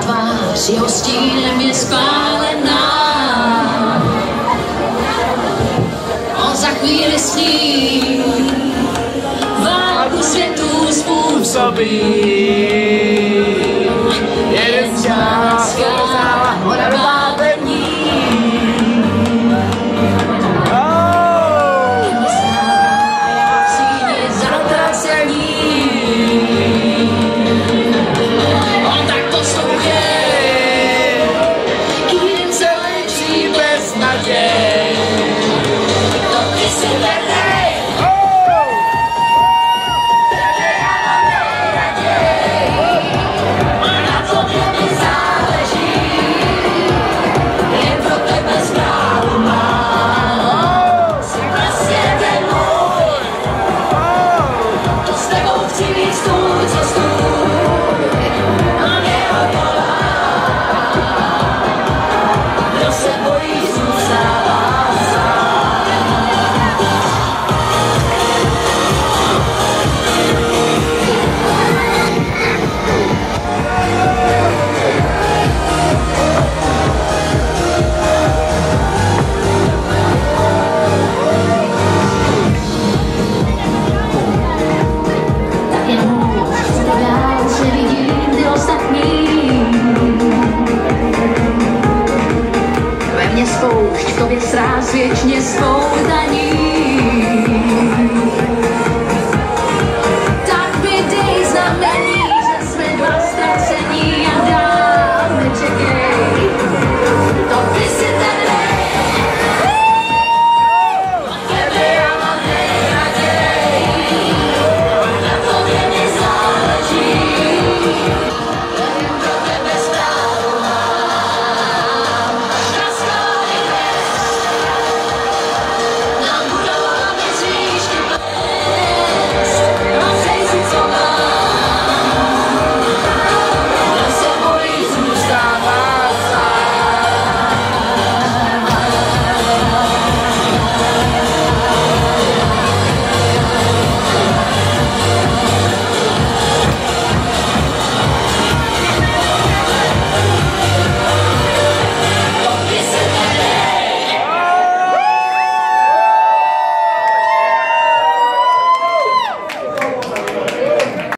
tvář, jeho stínem je spálená. On za chvíli s ní válku světu způsobí. masz wiecznie swoły